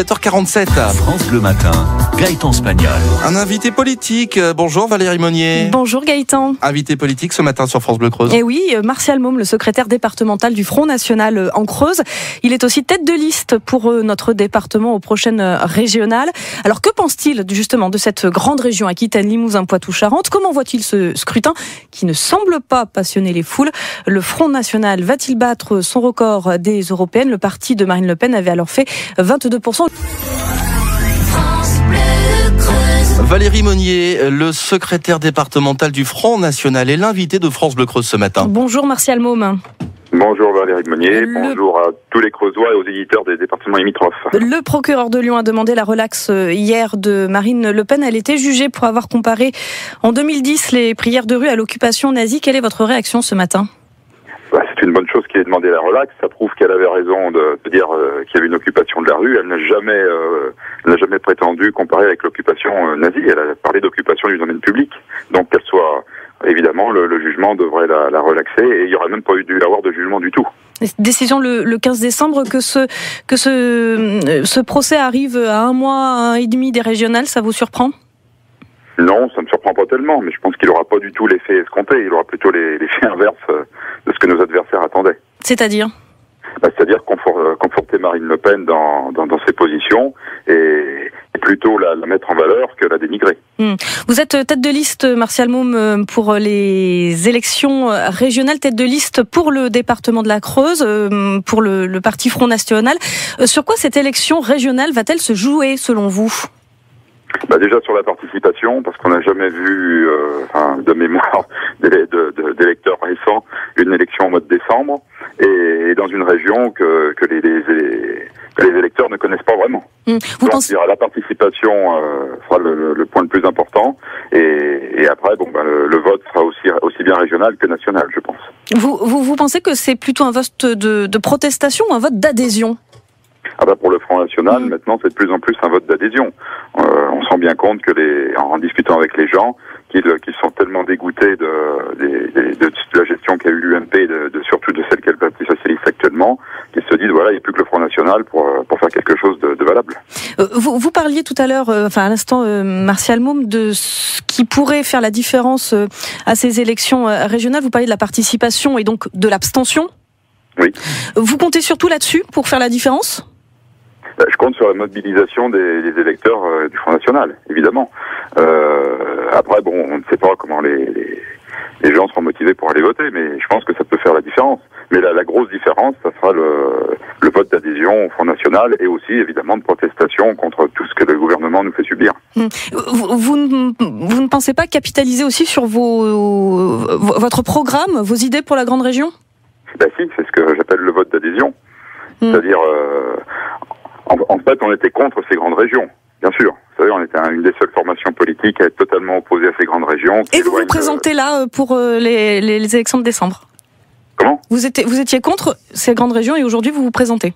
7h47. France Bleu Matin, Gaëtan Spagnol. Un invité politique. Euh, Bonjour Valérie Monnier. Bonjour Gaëtan. Invité politique ce matin sur France Bleu Creuse. Et oui, euh, Martial Môme, le secrétaire départemental du Front National euh, en Creuse. Il est aussi tête de liste pour notre département aux prochaines régionales. Alors que pense-t-il justement de cette grande région Aquitaine, Limousin, Poitou-Charentes Comment voit-il ce scrutin qui ne semble pas passionner les foules? Le Front National va-t-il battre son record des européennes? Le parti de Marine Le Pen avait alors fait 22%. Valérie Monnier, le secrétaire départemental du Front National, est l'invité de France Bleu Creuse ce matin. Bonjour Martial Môme. Bonjour Valérie Monnier, bonjour à tous les Creusois et aux éditeurs des départements limitrophes. Le procureur de Lyon a demandé la relaxe euh, hier de Marine Le Pen. Elle était jugée pour avoir comparé en 2010 les prières de rue à l'occupation nazie. Quelle est votre réaction ce matin? C'est une bonne chose qu'il ait demandé la relaxe. Ça prouve qu'elle avait raison de, dire euh, qu'il y avait une occupation de la rue. Elle n'a jamais, euh, prétendu comparer avec l'occupation euh, nazie. Elle a parlé d'occupation du domaine public. Donc qu'elle soit, évidemment, le, jugement devrait la, la, relaxer et il n'y aurait même pas eu dû avoir de jugement du tout. Décision le, le 15 décembre que ce procès arrive à un mois, et demi des régionales, ça vous surprend? Non, ça ne me surprend pas tellement, mais je pense qu'il n'aura pas du tout l'effet escompté. Il aura plutôt l'effet inverse euh, de ce que nos adversaires attendaient. C'est-à-dire bah, C'est-à-dire euh, conforter Marine Le Pen dans, dans, ses positions et, plutôt la, mettre en valeur que la dénigrer. Hmm. Vous êtes tête de liste, Martial Moum, euh, pour les élections régionales, tête de liste pour le département de la Creuse, pour le, le Parti Front National. Sur quoi cette élection régionale va-t-elle se jouer, selon vous? Bah déjà sur la participation, parce qu'on n'a jamais vu, euh, enfin, de mémoire d'électeurs récents, une élection au mois de décembre, et, dans une région que, que les, les, les électeurs ne connaissent pas vraiment. Mmh. Vous Donc, pensez... la participation euh, sera le, le, point le plus important, et, et après, bon, bah, le, vote sera aussi, aussi bien régional que national, je pense. Vous, vous, vous pensez que c'est plutôt un vote de, de protestation ou un vote d'adhésion? Ah bah pour le Front National, mmh. maintenant c'est de plus en plus un vote d'adhésion. Euh, on se rend bien compte que les, en discutant avec les gens, qu'ils sont tellement dégoûtés de, de, de, la gestion qu'a eu l'UMP, de, de, surtout de celle qu'a le Parti Socialiste actuellement, qu'ils se disent voilà, il n'y a plus que le Front National pour, pour faire quelque chose de, valable. Euh, vous, vous, parliez tout à l'heure, euh, enfin à l'instant, euh, Martial Moum, de ce qui pourrait faire la différence à ces élections régionales. Vous parliez de la participation et donc de l'abstention. Oui. Vous comptez surtout là-dessus pour faire la différence? Bah, je compte sur la mobilisation des, des électeurs euh, du Front National, évidemment. Euh, après, bon, on ne sait pas comment les, les, les, gens seront motivés pour aller voter, mais je pense que ça peut faire la différence. Mais la, la grosse différence, ça sera le, le vote d'adhésion au Front National et aussi, évidemment, de protestation contre tout ce que le gouvernement nous fait subir. Hum. Vous, ne pensez pas capitaliser aussi sur vos, votre programme, vos idées pour la grande région? Ben si, c'est ce que j'appelle le vote d'adhésion. Hum. C'est-à-dire, euh, en, fait, on était contre ces grandes régions, bien sûr. Vous savez, on était une des seules formations politiques à être totalement opposée à ces grandes régions. Et vous vous présentez là euh, pour euh, les, les, élections de décembre Comment? Vous étiez, vous étiez contre ces grandes régions et aujourd'hui vous vous présentez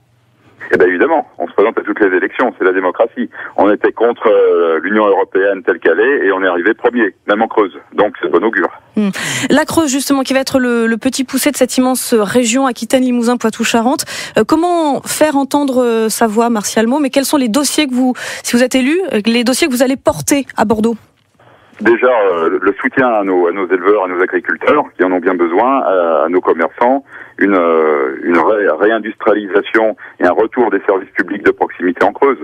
eh bien évidemment, on se présente à toutes les élections, c'est la démocratie. On était contre euh, l'Union européenne telle qu'elle est et on est arrivé premier, même en Creuse. Donc c'est bon augure. Hmm. La Creuse justement qui va être le, petit poussé de cette immense région Aquitaine, Limousin, Poitou-Charentes. Euh, comment faire entendre euh, sa voix, Martial Mais quels sont les dossiers que vous, si vous êtes élu, les dossiers que vous allez porter à Bordeaux? Déjà, le soutien à nos, à nos éleveurs, à nos agriculteurs qui en ont bien besoin, à nos commerçants, une, euh, une réindustrialisation et un retour des services publics de proximité en Creuse.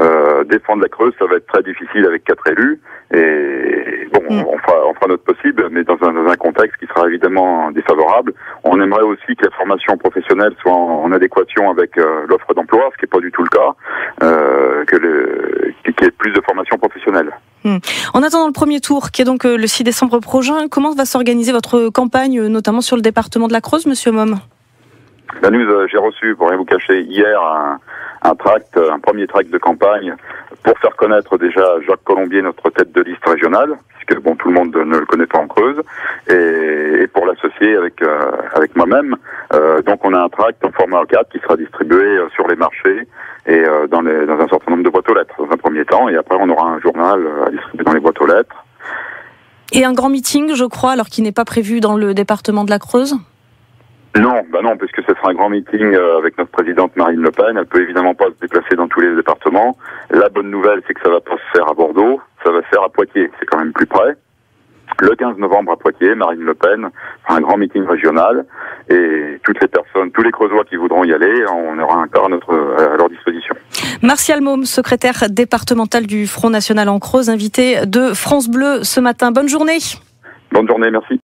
Euh, défendre la Creuse, ça va être très difficile avec quatre élus. Et bon, mm. on, fera, on fera notre possible, mais dans un, dans un contexte qui sera évidemment défavorable. On aimerait aussi que la formation professionnelle soit en, adéquation avec euh, l'offre d'emploi, ce qui n'est pas du tout le cas, euh, que le, qu'il y ait plus de formation professionnelle. Mm. En attendant le premier tour, qui est donc le 6 décembre prochain, comment va s'organiser votre campagne, notamment sur le département de la Creuse, Monsieur Mom la news, euh, j'ai reçu, pour rien vous cacher, hier un, un tract, un premier tract de campagne pour faire connaître déjà Jacques Colombier, notre tête de liste régionale, puisque bon, tout le monde ne le connaît pas en Creuse, et, pour l'associer avec euh, avec moi-même. Euh, donc on a un tract en format A4 qui sera distribué sur les marchés et dans, dans un certain nombre de boîtes aux lettres dans un premier temps, et après on aura un journal à distribuer dans les boîtes aux lettres. Et un grand meeting, je crois, alors qu'il n'est pas prévu dans le département de la Creuse? Non, bah non, puisque ce sera un grand meeting euh, avec notre présidente Marine Le Pen. Elle peut évidemment pas se déplacer dans tous les départements. bonne nouvelle, c'est que ça va pas se faire à Bordeaux, ça va se faire à Poitiers, c'est quand même plus près. Le 15 novembre à Poitiers, Marine Le Pen, un grand meeting régional, et toutes les personnes, tous les Creusois qui voudront y aller, on aura un quart à, notre, à leur disposition. Martial Môme, secrétaire départemental du Front National en Creuse, invité de France Bleu ce matin. Bonne journée. Bonne journée, merci.